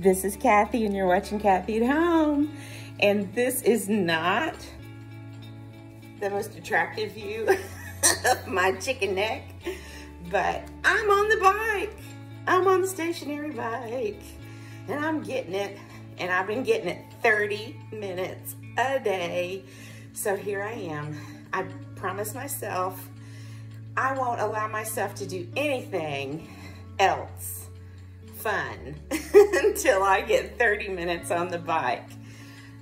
This is Kathy and you're watching Kathy at Home. And this is not the most attractive view of my chicken neck, but I'm on the bike. I'm on the stationary bike and I'm getting it. And I've been getting it 30 minutes a day. So here I am. I promised myself I won't allow myself to do anything else fun until I get 30 minutes on the bike.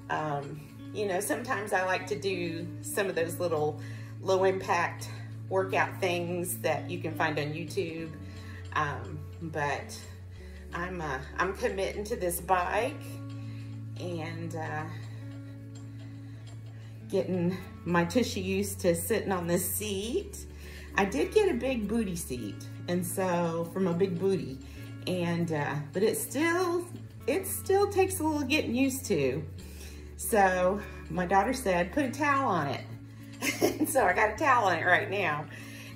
Um, you know, sometimes I like to do some of those little low impact workout things that you can find on YouTube. Um, but I'm, uh, I'm committing to this bike and uh, getting my tushy used to sitting on this seat. I did get a big booty seat. And so from a big booty and uh, but it still it still takes a little getting used to. So my daughter said, put a towel on it. so I got a towel on it right now.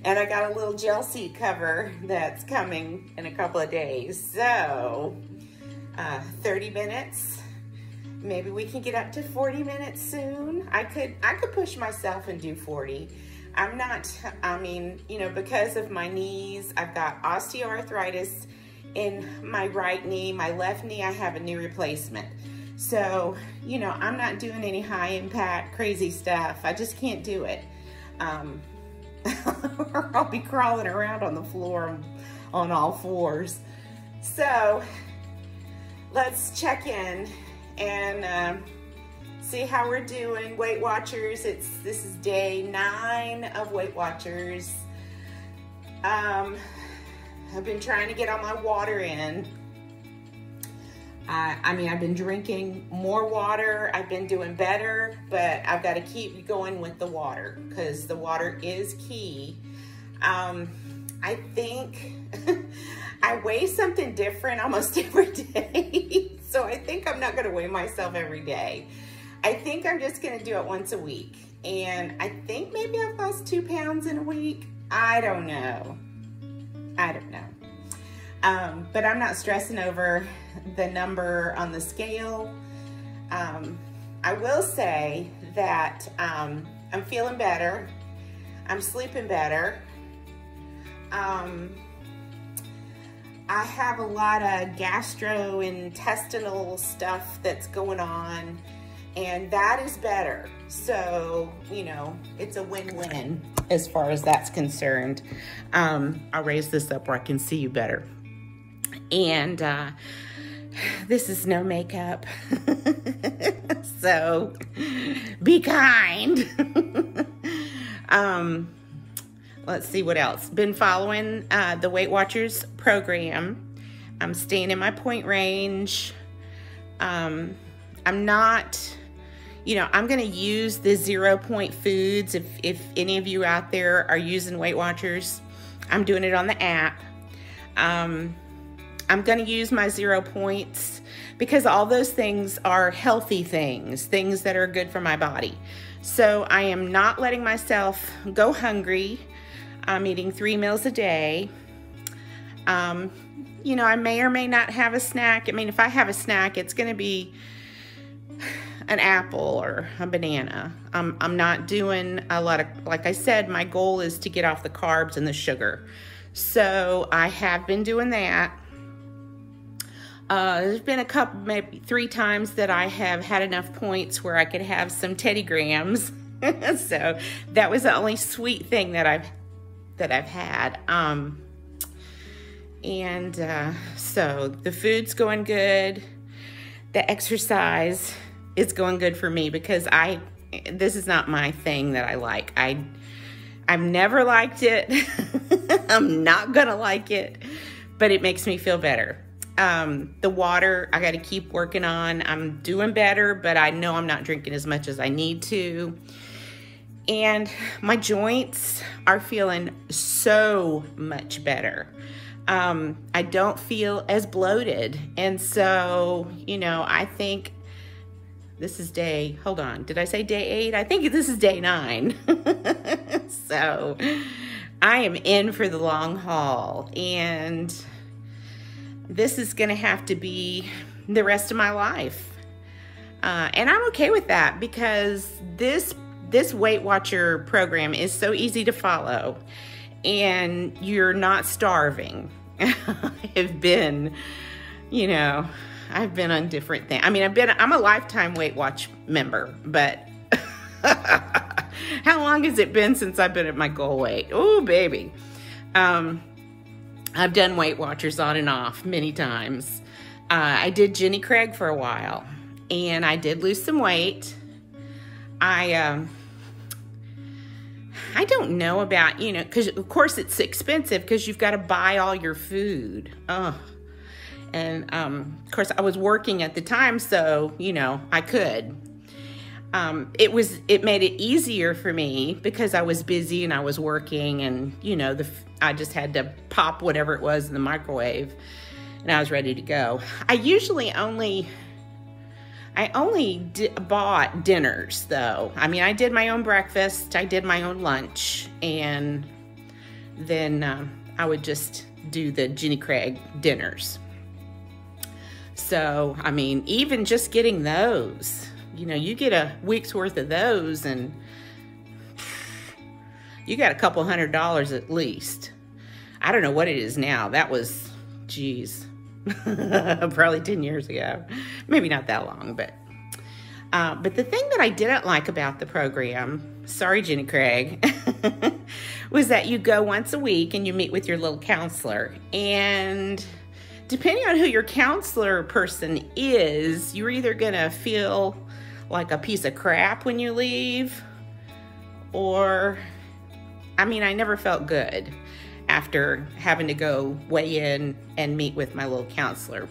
And I got a little gel seat cover that's coming in a couple of days. So uh, 30 minutes, maybe we can get up to 40 minutes soon. I could, I could push myself and do 40. I'm not, I mean, you know, because of my knees, I've got osteoarthritis in my right knee. My left knee, I have a knee replacement. So, you know, I'm not doing any high impact crazy stuff. I just can't do it. Um, I'll be crawling around on the floor on all fours. So let's check in and uh, see how we're doing. Weight Watchers, it's this is day nine of Weight Watchers. Um, I've been trying to get all my water in. I, I mean, I've been drinking more water. I've been doing better, but I've got to keep going with the water because the water is key. Um, I think I weigh something different almost every day. so I think I'm not going to weigh myself every day. I think I'm just going to do it once a week. And I think maybe I've lost two pounds in a week. I don't know. I don't know. Um, but I'm not stressing over the number on the scale. Um, I will say that um, I'm feeling better. I'm sleeping better. Um, I have a lot of gastrointestinal stuff that's going on and that is better. So, you know, it's a win-win as far as that's concerned. Um, I'll raise this up where I can see you better. And uh, this is no makeup. so be kind. um, let's see what else. Been following uh, the Weight Watchers program. I'm staying in my point range. Um, I'm not you know, I'm going to use the zero point foods. If, if any of you out there are using Weight Watchers, I'm doing it on the app. Um, I'm going to use my zero points because all those things are healthy things, things that are good for my body. So I am not letting myself go hungry. I'm eating three meals a day. Um, you know, I may or may not have a snack. I mean, if I have a snack, it's going to be an apple or a banana. I'm, I'm not doing a lot of, like I said, my goal is to get off the carbs and the sugar. So I have been doing that. Uh, there's been a couple, maybe three times that I have had enough points where I could have some Teddy Grahams. so that was the only sweet thing that I've that I've had. Um, and uh, so the food's going good. The exercise it's going good for me because I this is not my thing that I like. I I've never liked it. I'm not gonna like it, but it makes me feel better. Um, the water I got to keep working on. I'm doing better, but I know I'm not drinking as much as I need to. And my joints are feeling so much better. Um, I don't feel as bloated. And so, you know, I think this is day, hold on, did I say day eight? I think this is day nine. so I am in for the long haul and this is gonna have to be the rest of my life. Uh, and I'm okay with that because this this Weight Watcher program is so easy to follow and you're not starving. I've been, you know, I've been on different things. I mean, I've been, I'm a lifetime Weight Watch member, but how long has it been since I've been at my goal weight? Oh, baby. Um, I've done Weight Watchers on and off many times. Uh, I did Jenny Craig for a while and I did lose some weight. I, um, I don't know about, you know, because of course it's expensive because you've got to buy all your food. Oh, and um, of course I was working at the time, so you know I could. Um, it was it made it easier for me because I was busy and I was working, and you know the I just had to pop whatever it was in the microwave, and I was ready to go. I usually only I only bought dinners though. I mean, I did my own breakfast, I did my own lunch, and then uh, I would just do the Jenny Craig dinners. So, I mean, even just getting those, you know, you get a week's worth of those and you got a couple hundred dollars at least. I don't know what it is now. That was, geez, probably 10 years ago. Maybe not that long, but. Uh, but the thing that I didn't like about the program, sorry, Jenny Craig, was that you go once a week and you meet with your little counselor. And depending on who your counselor person is, you're either going to feel like a piece of crap when you leave, or, I mean, I never felt good after having to go weigh in and meet with my little counselor.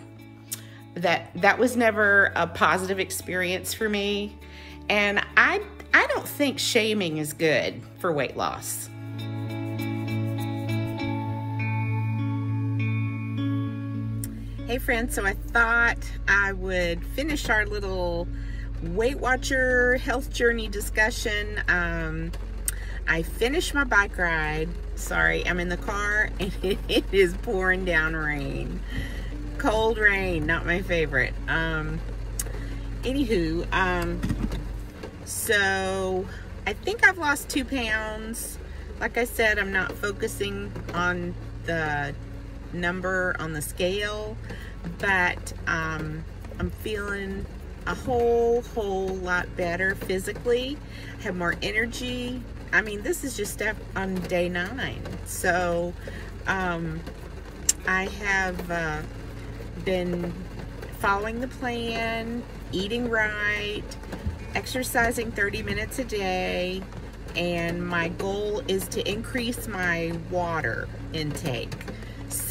That that was never a positive experience for me, and I I don't think shaming is good for weight loss. Hey friends, so I thought I would finish our little Weight Watcher health journey discussion. Um, I finished my bike ride. Sorry, I'm in the car and it is pouring down rain. Cold rain, not my favorite. Um, anywho, um, so I think I've lost two pounds. Like I said, I'm not focusing on the number on the scale, but um, I'm feeling a whole, whole lot better physically. Have more energy. I mean, this is just step on day nine. So, um, I have uh, been following the plan, eating right, exercising 30 minutes a day, and my goal is to increase my water intake.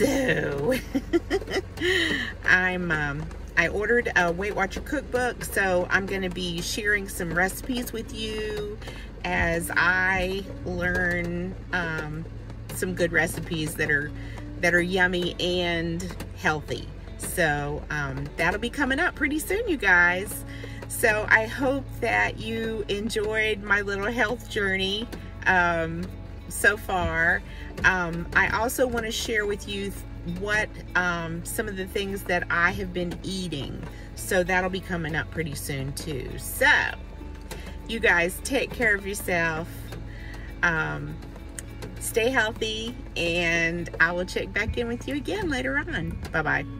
So, I'm um, I ordered a Weight Watcher cookbook, so I'm going to be sharing some recipes with you as I learn um, some good recipes that are that are yummy and healthy. So um, that'll be coming up pretty soon, you guys. So I hope that you enjoyed my little health journey um, so far. Um, I also want to share with you what um, some of the things that I have been eating. So that'll be coming up pretty soon too. So you guys take care of yourself. Um, stay healthy and I will check back in with you again later on. Bye-bye.